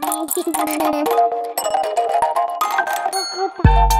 呵呵哒。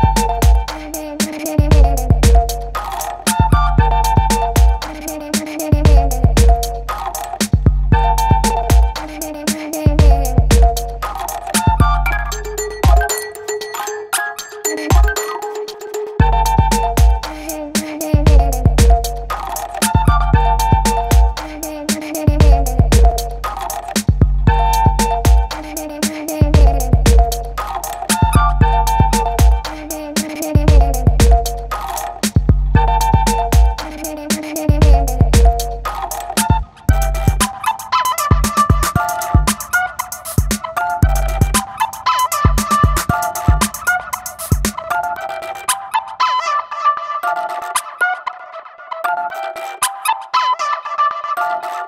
you